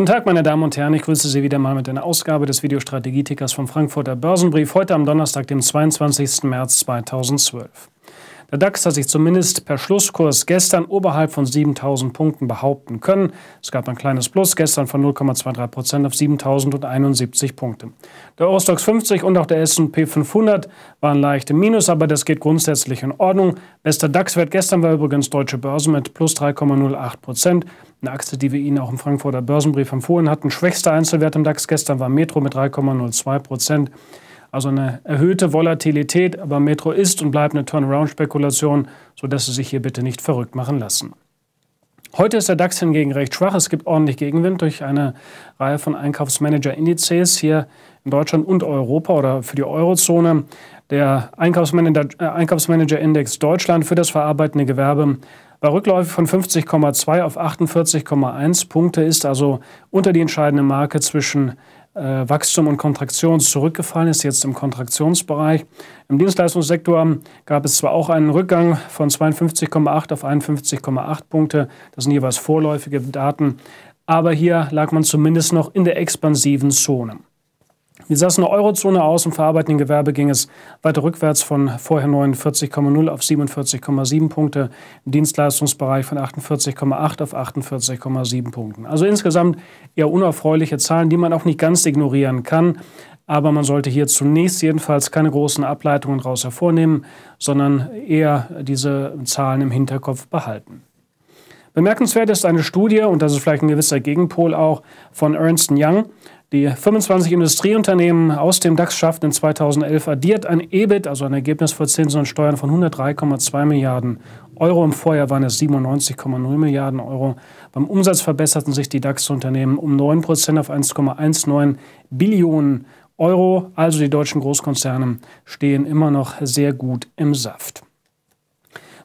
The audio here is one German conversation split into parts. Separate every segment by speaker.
Speaker 1: Guten Tag, meine Damen und Herren. Ich grüße Sie wieder mal mit einer Ausgabe des Videostrategietickers vom Frankfurter Börsenbrief heute am Donnerstag, dem 22. März 2012. Der DAX hat sich zumindest per Schlusskurs gestern oberhalb von 7000 Punkten behaupten können. Es gab ein kleines Plus gestern von 0,23 Prozent auf 7071 Punkte. Der Eurostox 50 und auch der S&P 500 waren leicht im Minus, aber das geht grundsätzlich in Ordnung. Bester DAX-Wert gestern war übrigens Deutsche Börse mit plus 3,08 Prozent. Eine Aktie, die wir Ihnen auch im Frankfurter Börsenbrief empfohlen hatten. Schwächster Einzelwert im DAX gestern war Metro mit 3,02 Prozent. Also eine erhöhte Volatilität, aber Metro ist und bleibt eine Turnaround-Spekulation, sodass Sie sich hier bitte nicht verrückt machen lassen. Heute ist der DAX hingegen recht schwach. Es gibt ordentlich Gegenwind durch eine Reihe von Einkaufsmanager-Indizes hier in Deutschland und Europa oder für die Eurozone. Der Einkaufsmanager, äh, Einkaufsmanager-Index Deutschland für das verarbeitende Gewerbe war rückläufig von 50,2 auf 48,1 Punkte, ist also unter die entscheidende Marke zwischen Wachstum und Kontraktion zurückgefallen ist, jetzt im Kontraktionsbereich. Im Dienstleistungssektor gab es zwar auch einen Rückgang von 52,8 auf 51,8 Punkte, das sind jeweils vorläufige Daten, aber hier lag man zumindest noch in der expansiven Zone. Wie sah es in der Eurozone aus? Im verarbeitenden Gewerbe ging es weiter rückwärts von vorher 49,0 auf 47,7 Punkte, im Dienstleistungsbereich von 48,8 auf 48,7 Punkten. Also insgesamt eher unerfreuliche Zahlen, die man auch nicht ganz ignorieren kann. Aber man sollte hier zunächst jedenfalls keine großen Ableitungen daraus hervornehmen, sondern eher diese Zahlen im Hinterkopf behalten. Bemerkenswert ist eine Studie, und das ist vielleicht ein gewisser Gegenpol auch, von Ernst Young, die 25 Industrieunternehmen aus dem DAX schafften in 2011 addiert ein EBIT, also ein Ergebnis vor Zinsen und Steuern von 103,2 Milliarden Euro. Im Vorjahr waren es 97,0 Milliarden Euro. Beim Umsatz verbesserten sich die DAX-Unternehmen um 9 Prozent auf 1,19 Billionen Euro. Also die deutschen Großkonzerne stehen immer noch sehr gut im Saft.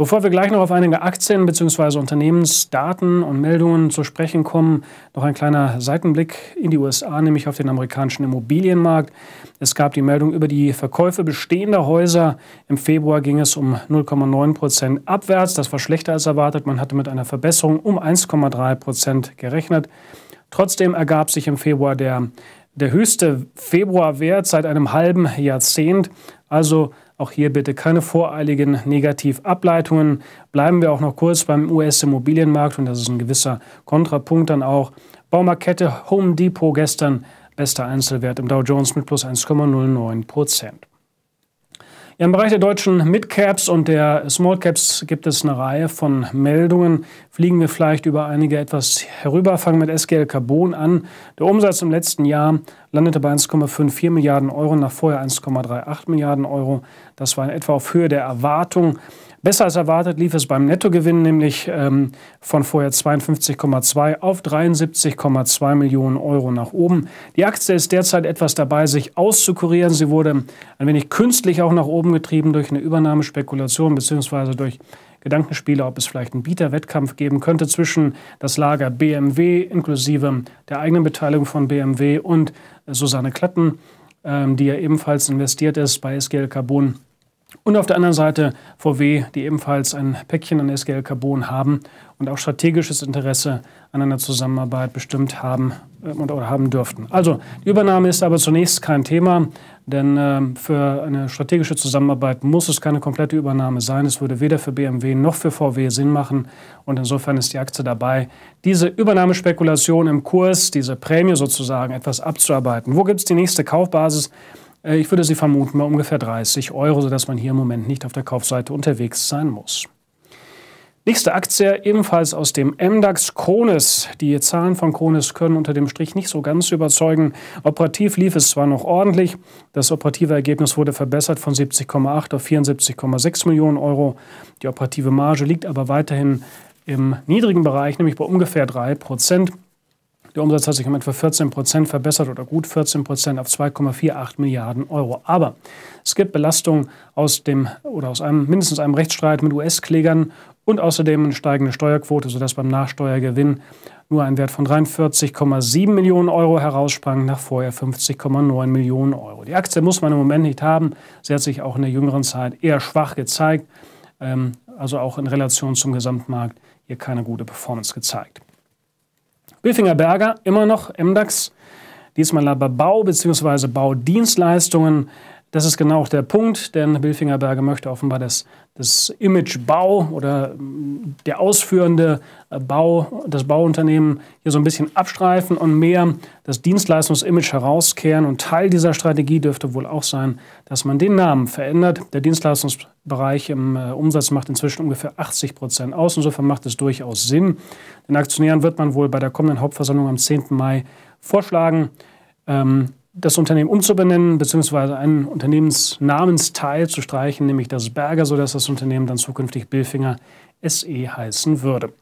Speaker 1: Bevor wir gleich noch auf einige Aktien bzw. Unternehmensdaten und Meldungen zu sprechen kommen, noch ein kleiner Seitenblick in die USA, nämlich auf den amerikanischen Immobilienmarkt. Es gab die Meldung über die Verkäufe bestehender Häuser. Im Februar ging es um 0,9 Prozent abwärts. Das war schlechter als erwartet. Man hatte mit einer Verbesserung um 1,3 Prozent gerechnet. Trotzdem ergab sich im Februar der, der höchste Februarwert seit einem halben Jahrzehnt. Also auch hier bitte keine voreiligen Negativableitungen. Bleiben wir auch noch kurz beim US-Immobilienmarkt und das ist ein gewisser Kontrapunkt dann auch. Baumarkette Home Depot gestern bester Einzelwert im Dow Jones mit plus 1,09 Prozent. Ja, Im Bereich der deutschen Midcaps und der Smallcaps gibt es eine Reihe von Meldungen. Fliegen wir vielleicht über einige etwas herüber, fangen mit SGL Carbon an. Der Umsatz im letzten Jahr landete bei 1,54 Milliarden Euro, nach vorher 1,38 Milliarden Euro. Das war in etwa auf Höhe der Erwartung. Besser als erwartet lief es beim Nettogewinn, nämlich ähm, von vorher 52,2 auf 73,2 Millionen Euro nach oben. Die Aktie ist derzeit etwas dabei, sich auszukurieren. Sie wurde ein wenig künstlich auch nach oben getrieben durch eine Übernahmespekulation bzw. durch Gedankenspiele, ob es vielleicht einen Bieterwettkampf geben könnte zwischen das Lager BMW inklusive der eigenen Beteiligung von BMW und Susanne Klatten, ähm, die ja ebenfalls investiert ist bei SGL Carbon und auf der anderen Seite VW, die ebenfalls ein Päckchen an SGL Carbon haben und auch strategisches Interesse an einer Zusammenarbeit bestimmt haben äh, oder haben dürften. Also die Übernahme ist aber zunächst kein Thema, denn äh, für eine strategische Zusammenarbeit muss es keine komplette Übernahme sein. Es würde weder für BMW noch für VW Sinn machen und insofern ist die Aktie dabei, diese Übernahmespekulation im Kurs, diese Prämie sozusagen etwas abzuarbeiten. Wo gibt es die nächste Kaufbasis? Äh, ich würde sie vermuten bei ungefähr 30 Euro, sodass man hier im Moment nicht auf der Kaufseite unterwegs sein muss. Nächste Aktie, ebenfalls aus dem MDAX Krones. Die Zahlen von Krones können unter dem Strich nicht so ganz überzeugen. Operativ lief es zwar noch ordentlich, das operative Ergebnis wurde verbessert von 70,8 auf 74,6 Millionen Euro. Die operative Marge liegt aber weiterhin im niedrigen Bereich, nämlich bei ungefähr 3 Prozent. Der Umsatz hat sich um etwa 14 Prozent verbessert oder gut 14 Prozent auf 2,48 Milliarden Euro. Aber es gibt Belastungen aus dem oder aus einem mindestens einem Rechtsstreit mit US-Klägern und außerdem eine steigende Steuerquote, sodass beim Nachsteuergewinn nur ein Wert von 43,7 Millionen Euro heraussprang, nach vorher 50,9 Millionen Euro. Die Aktie muss man im Moment nicht haben. Sie hat sich auch in der jüngeren Zeit eher schwach gezeigt, ähm, also auch in Relation zum Gesamtmarkt hier keine gute Performance gezeigt. Bilfinger Berger immer noch MDAX, diesmal aber Bau bzw. Baudienstleistungen das ist genau auch der Punkt, denn Bilfinger Berger möchte offenbar das, das Image Bau oder mm, der ausführende äh, Bau, das Bauunternehmen hier so ein bisschen abstreifen und mehr das Dienstleistungsimage herauskehren. Und Teil dieser Strategie dürfte wohl auch sein, dass man den Namen verändert. Der Dienstleistungsbereich im äh, Umsatz macht inzwischen ungefähr 80 Prozent aus. Insofern macht es durchaus Sinn. Den Aktionären wird man wohl bei der kommenden Hauptversammlung am 10. Mai vorschlagen, ähm, das Unternehmen umzubenennen, beziehungsweise einen Unternehmensnamensteil zu streichen, nämlich das Berger, sodass das Unternehmen dann zukünftig Billfinger SE heißen würde.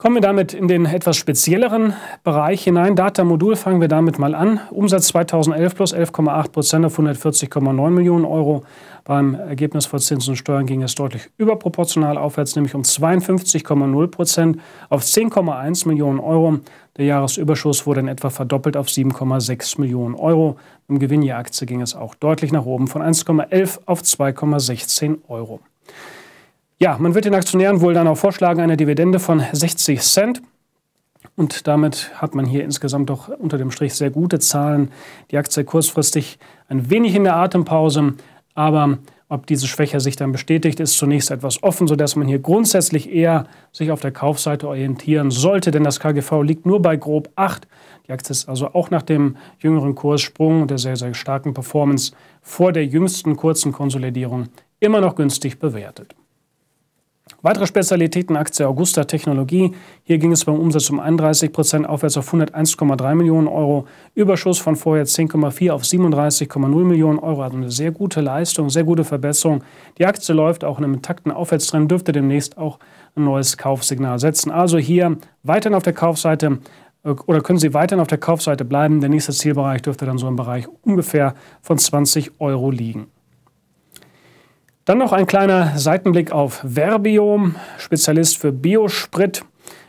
Speaker 1: Kommen wir damit in den etwas spezielleren Bereich hinein. Data-Modul fangen wir damit mal an. Umsatz 2011 plus 11,8 Prozent auf 140,9 Millionen Euro. Beim Ergebnis vor Zinsen und Steuern ging es deutlich überproportional aufwärts, nämlich um 52,0 Prozent auf 10,1 Millionen Euro. Der Jahresüberschuss wurde in etwa verdoppelt auf 7,6 Millionen Euro. Im Gewinn je Aktie ging es auch deutlich nach oben von 1,11 auf 2,16 Euro. Ja, man wird den Aktionären wohl dann auch vorschlagen, eine Dividende von 60 Cent. Und damit hat man hier insgesamt doch unter dem Strich sehr gute Zahlen. Die Aktie kurzfristig ein wenig in der Atempause, aber ob diese Schwäche sich dann bestätigt, ist zunächst etwas offen, sodass man hier grundsätzlich eher sich auf der Kaufseite orientieren sollte, denn das KGV liegt nur bei grob 8. Die Aktie ist also auch nach dem jüngeren Kurssprung und der sehr, sehr starken Performance vor der jüngsten kurzen Konsolidierung immer noch günstig bewertet. Weitere Spezialitäten Aktie Augusta Technologie. Hier ging es beim Umsatz um 31 Prozent aufwärts auf 101,3 Millionen Euro. Überschuss von vorher 10,4 auf 37,0 Millionen Euro. Also eine sehr gute Leistung, sehr gute Verbesserung. Die Aktie läuft auch in einem takten Aufwärtstrend, dürfte demnächst auch ein neues Kaufsignal setzen. Also hier weiterhin auf der Kaufseite äh, oder können Sie weiterhin auf der Kaufseite bleiben. Der nächste Zielbereich dürfte dann so im Bereich ungefähr von 20 Euro liegen. Dann noch ein kleiner Seitenblick auf Verbiom, Spezialist für Biosprit.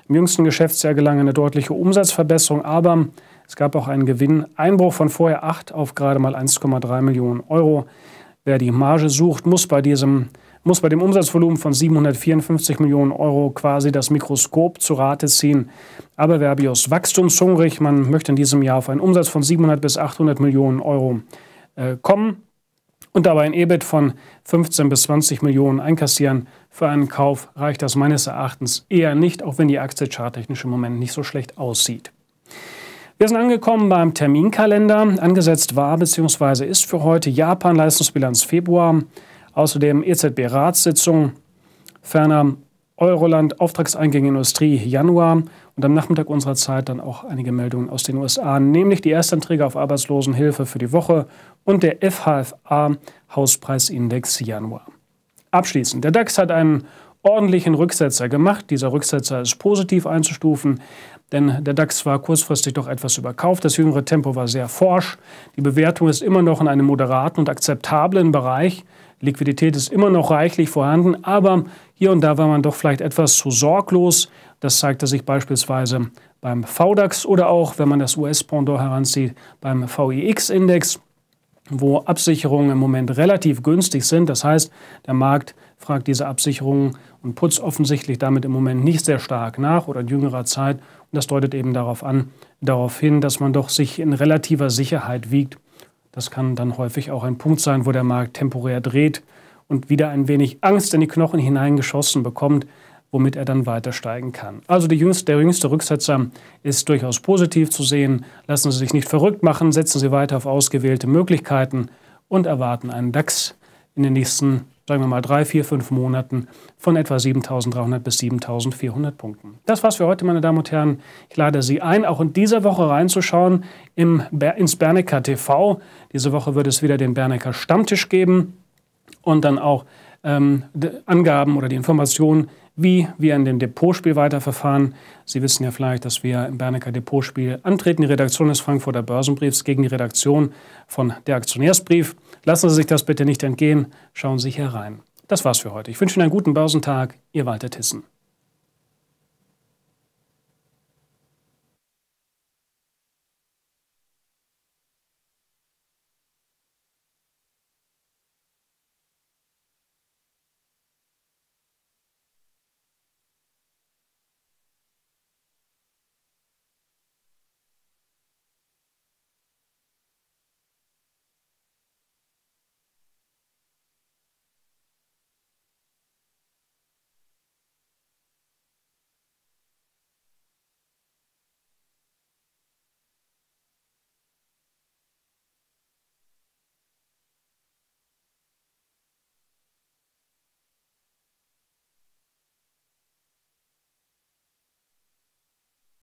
Speaker 1: Im jüngsten Geschäftsjahr gelang eine deutliche Umsatzverbesserung, aber es gab auch einen Gewinneinbruch von vorher 8 auf gerade mal 1,3 Millionen Euro. Wer die Marge sucht, muss bei diesem muss bei dem Umsatzvolumen von 754 Millionen Euro quasi das Mikroskop zu Rate ziehen. Aber Verbios wachstumshungrig. Man möchte in diesem Jahr auf einen Umsatz von 700 bis 800 Millionen Euro äh, kommen und dabei ein EBIT von 15 bis 20 Millionen einkassieren. Für einen Kauf reicht das meines Erachtens eher nicht, auch wenn die Aktie charttechnisch im Moment nicht so schlecht aussieht. Wir sind angekommen beim Terminkalender. Angesetzt war bzw. ist für heute Japan Leistungsbilanz Februar, außerdem EZB-Ratssitzung, ferner Euroland Auftragseingänge Industrie Januar und am Nachmittag unserer Zeit dann auch einige Meldungen aus den USA, nämlich die Erstanträge auf Arbeitslosenhilfe für die Woche und der FHFA Hauspreisindex Januar. Abschließend, der DAX hat einen ordentlichen Rücksetzer gemacht. Dieser Rücksetzer ist positiv einzustufen, denn der DAX war kurzfristig doch etwas überkauft. Das jüngere Tempo war sehr forsch. Die Bewertung ist immer noch in einem moderaten und akzeptablen Bereich. Liquidität ist immer noch reichlich vorhanden, aber hier und da war man doch vielleicht etwas zu sorglos. Das zeigte sich beispielsweise beim VDAX oder auch, wenn man das US-Pendant heranzieht, beim VIX-Index, wo Absicherungen im Moment relativ günstig sind. Das heißt, der Markt fragt diese Absicherungen und putzt offensichtlich damit im Moment nicht sehr stark nach oder in jüngerer Zeit. Und das deutet eben darauf an, darauf hin, dass man doch sich in relativer Sicherheit wiegt. Das kann dann häufig auch ein Punkt sein, wo der Markt temporär dreht und wieder ein wenig Angst in die Knochen hineingeschossen bekommt, womit er dann weiter steigen kann. Also jüngste, der jüngste Rücksetzer ist durchaus positiv zu sehen. Lassen Sie sich nicht verrückt machen, setzen Sie weiter auf ausgewählte Möglichkeiten und erwarten einen DAX in den nächsten, sagen wir mal, drei, vier, fünf Monaten von etwa 7.300 bis 7.400 Punkten. Das war's für heute, meine Damen und Herren. Ich lade Sie ein, auch in dieser Woche reinzuschauen im, ins Bernecker TV. Diese Woche wird es wieder den Bernecker Stammtisch geben und dann auch ähm, Angaben oder die Informationen, wie wir in dem Depotspiel weiterverfahren. Sie wissen ja vielleicht, dass wir im Bernecker Depotspiel antreten. Die Redaktion des Frankfurter Börsenbriefs gegen die Redaktion von der Aktionärsbrief. Lassen Sie sich das bitte nicht entgehen. Schauen Sie hier rein. Das war's für heute. Ich wünsche Ihnen einen guten Börsentag. Ihr Walter Tissen.